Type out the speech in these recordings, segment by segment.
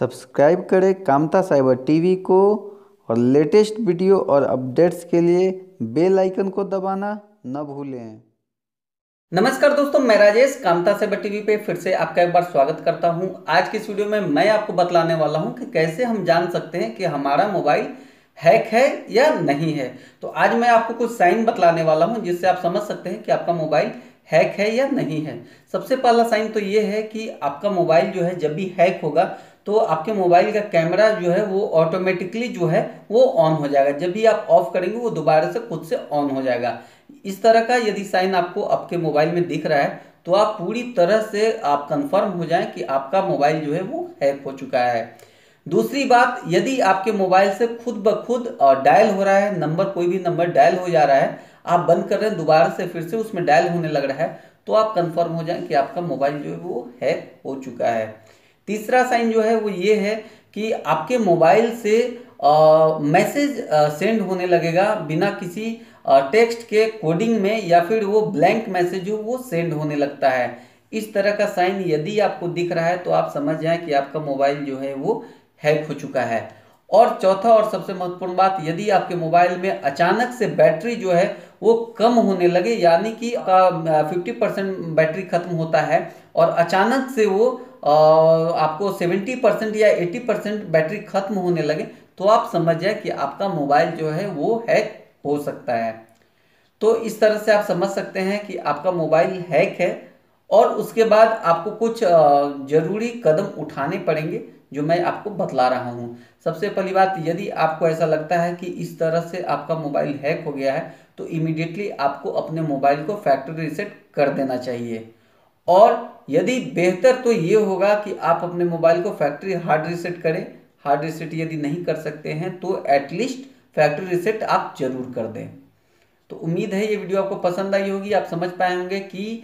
Subscribe करें Kamta cyber TV को और लेटेस्ट वीडियो और अपडेट्स के लिए बेल आइकन को दबाना न भूलें। नमस्कार दोस्तों, मैं राजेश, कामता साइबर टीवी पे फिर से आपका एक बार स्वागत करता हूँ। आज की इस वीडियो में मैं आपको बतलाने वाला हूँ कि कैसे हम जान सकते हैं कि हमारा मोबाइल हैक है या नहीं है। तो आज मैं आपको कुछ साइन बतलाने वाला हूँ जिससे आप समझ सकते हैं कि आपका मोबाइल हैक है या नहीं है। सबसे पहला साइन तो ये है कि आपका मोबाइल जो है जब भी हैक होगा तो आपके मोबाइल का कैमरा जो है वो ऑटोमेटिकली जो है वो ऑन हो जाएगा। जब भी आप ऑफ़ करेंगे, वो दोबारा से खुद से ऑन हो जाएगा। इस तरह का यदि साइन आपको आपके मोबाइल में दिख रहा है तो आप पूरी तरह से आप कंफर्म हो जाएँ कि आपका मोबाइल जो है वो हैक हो चुका है। दूसरी बात, यदि आपके मोबाइल से खुद ब खुद डायल हो रहा है नंबर कोई भी नंबर डायल हो जा रहा है, आप बंद कर रहे हैं, दोबारा से फिर से उसमें डायल होने लग रहा है तो आप कंफर्म हो जाएँ कि आपका मोबाइल जो है वो हैक हो चुका है। तीसरा साइन जो है वो ये है कि आपके मोबाइल से मैसेज सेंड होने लगेगा बिना किसी टेक्स्ट के कोडिंग में या फिर वो ब्लैंक मैसेज हो वो सेंड होने लगता है। इस तरह का साइन यदि आपको दिख रहा है तो आप समझ जाएँ कि आपका मोबाइल जो है वो हैक हो चुका है। और चौथा और सबसे महत्वपूर्ण बात, यदि आपके मोबाइल में अचानक से बैटरी जो है वो कम होने लगे, यानी कि फिफ्टी परसेंट बैटरी खत्म होता है और अचानक से वो आपको 70 परसेंट या 80 परसेंट बैटरी खत्म होने लगे तो आप समझ जाए कि आपका मोबाइल जो है वो हैक हो सकता है। तो इस तरह से आप समझ सकते हैं कि आपका मोबाइल हैक है और उसके बाद आपको कुछ ज़रूरी कदम उठाने पड़ेंगे, जो मैं आपको बतला रहा हूँ। सबसे पहली बात, यदि आपको ऐसा लगता है कि इस तरह से आपका मोबाइल हैक हो गया है तो इमीडिएटली आपको अपने मोबाइल को फैक्ट्री रिसेट कर देना चाहिए। और यदि बेहतर तो ये होगा कि आप अपने मोबाइल को फैक्ट्री हार्ड रिसेट करें। हार्ड रिसेट यदि नहीं कर सकते हैं तो एटलीस्ट फैक्ट्री रिसेट आप ज़रूर कर दें। तो उम्मीद है ये वीडियो आपको पसंद आई होगी। आप समझ पाए होंगे कि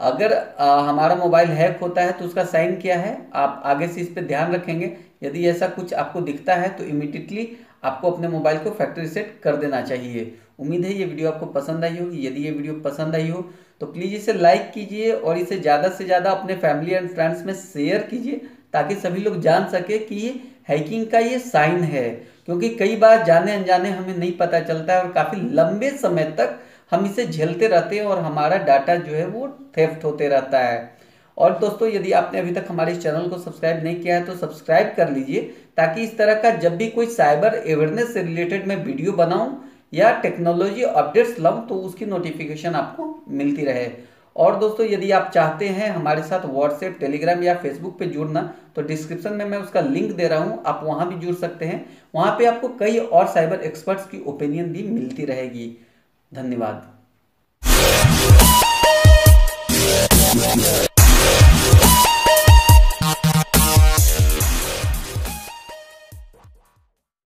अगर आ, हमारा मोबाइल हैक होता है तो उसका साइन क्या है। आप आगे से इस पर ध्यान रखेंगे। यदि ऐसा कुछ आपको दिखता है तो इमीडिएटली आपको अपने मोबाइल को फैक्ट्री सेट कर देना चाहिए। उम्मीद है ये वीडियो आपको पसंद आई होगी। यदि ये वीडियो पसंद आई हो तो प्लीज़ इसे लाइक कीजिए और इसे ज़्यादा से ज़्यादा अपने फैमिली एंड फ्रेंड्स में शेयर कीजिए, ताकि सभी लोग जान सके कि ये हैकिंग का ये साइन है। क्योंकि कई बार जाने अनजाने हमें नहीं पता चलता है और काफ़ी लंबे समय तक हम इसे झेलते रहते हैं और हमारा डाटा जो है वो थेफ्ट होते रहता है। और दोस्तों, यदि आपने अभी तक हमारे चैनल को सब्सक्राइब नहीं किया है तो सब्सक्राइब कर लीजिए, ताकि इस तरह का जब भी कोई साइबर अवेयरनेस से रिलेटेड मैं वीडियो बनाऊँ या टेक्नोलॉजी अपडेट्स लाऊं तो उसकी नोटिफिकेशन आपको मिलती रहे। और दोस्तों, यदि आप चाहते हैं हमारे साथ व्हाट्सएप टेलीग्राम या फेसबुक पे जुड़ना तो डिस्क्रिप्शन में मैं उसका लिंक दे रहा हूँ, आप वहाँ भी जुड़ सकते हैं। वहाँ पे आपको कई और साइबर एक्सपर्ट्स की ओपिनियन भी मिलती रहेगी। धन्यवाद।